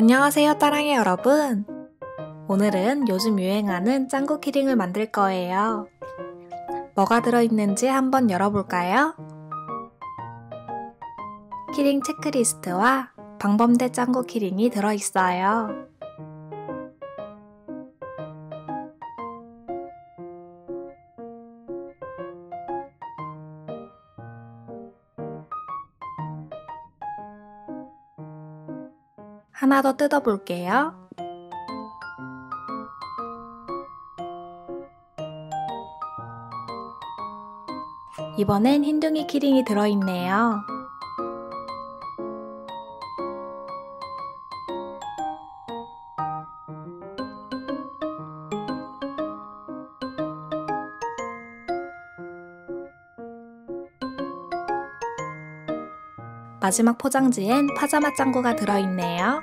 안녕하세요 따랑이 여러분. 오늘은 요즘 유행하는 짱구 keyring을 만들 거예요. 뭐가 들어있는지 한번 열어볼까요? 키링 체크리스트와 방범대 짱구 keyring이 들어있어요 하나 더 뜯어볼게요. 이번엔 흰둥이 키링이 들어있네요. 마지막 포장지엔 파자마 짱구가 들어있네요.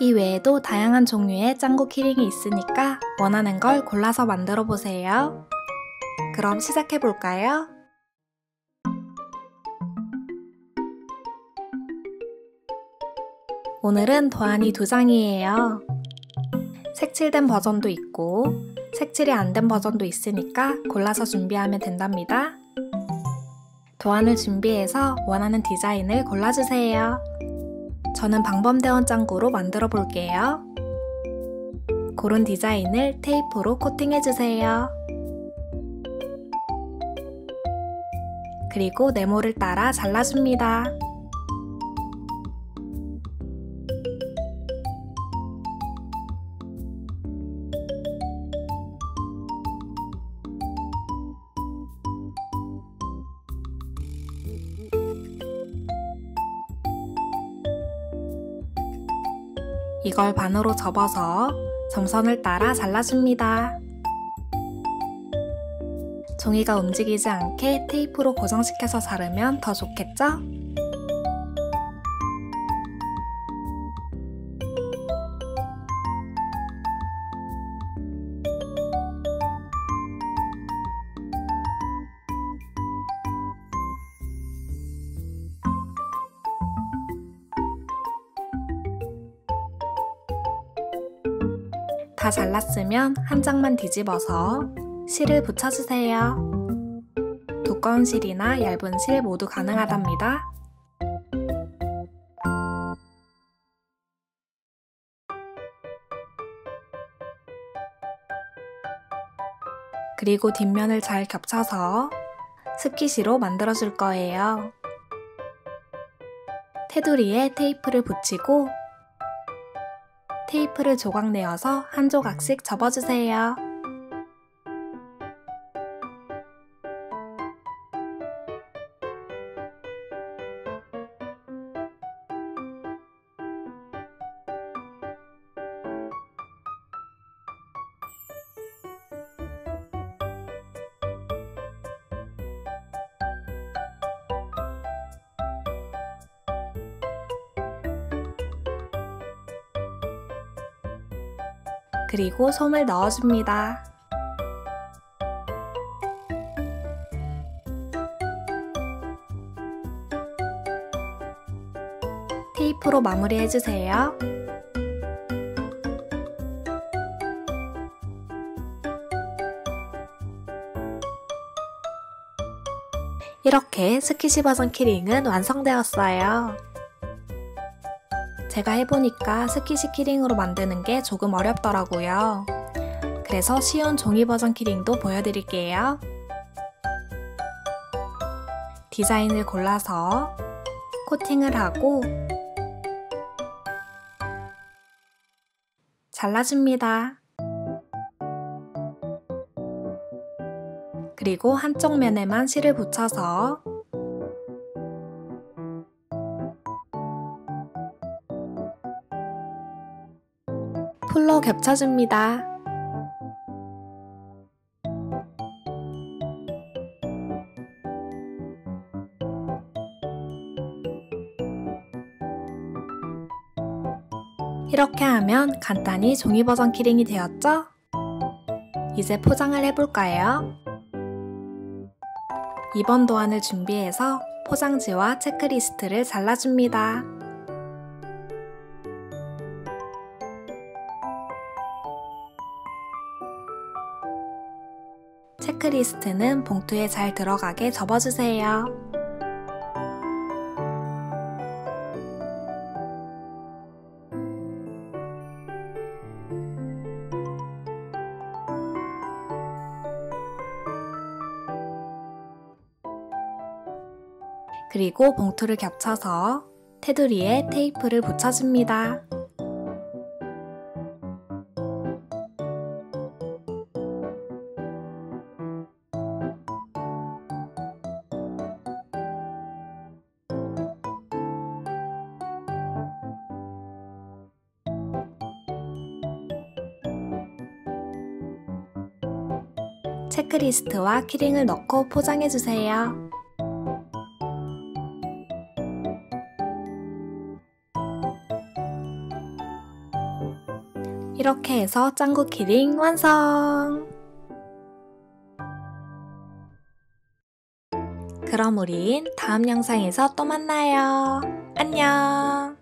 이 외에도 다양한 종류의 짱구 키링이 있으니까 원하는 걸 골라서 만들어 보세요. 그럼 시작해 볼까요? 오늘은 도안이 두 장이에요. 색칠된 버전도 있고 색칠이 안 된 버전도 있으니까 골라서 준비하면 된답니다. 도안을 준비해서 원하는 디자인을 골라주세요. 저는 방범대원 짱구로 만들어 볼게요. 고른 디자인을 테이프로 코팅해주세요. 그리고 네모를 따라 잘라줍니다. 이걸 반으로 접어서 점선을 따라 잘라줍니다. 종이가 움직이지 않게 테이프로 고정시켜서 자르면 더 좋겠죠? 다 잘랐으면 한 장만 뒤집어서 실을 붙여주세요. 두꺼운 실이나 얇은 실 모두 가능하답니다. 그리고 뒷면을 잘 겹쳐서 스키시로 만들어줄 거예요. 테두리에 테이프를 붙이고 테이프를 조각 내어서 한 조각씩 접어주세요. 그리고 솜을 넣어줍니다. 테이프로 마무리해주세요. 이렇게 스키시 버전 키링은 완성되었어요. 제가 해보니까 스키시 키링으로 만드는 게 조금 어렵더라고요. 그래서 쉬운 종이 버전 키링도 보여드릴게요. 디자인을 골라서 코팅을 하고 잘라줍니다. 그리고 한쪽 면에만 실을 붙여서 풀로 겹쳐줍니다. 이렇게 하면 간단히 종이 버전 키링이 되었죠? 이제 포장을 해볼까요? 2번 도안을 준비해서 포장지와 체크리스트를 잘라줍니다. 체크리스트는 봉투에 잘 들어가게 접어주세요. 그리고 봉투를 겹쳐서 테두리에 테이프를 붙여줍니다. 체크리스트와 키링을 넣고 포장해주세요. 이렇게 해서 짱구 키링 완성! 그럼 우린 다음 영상에서 또 만나요. 안녕!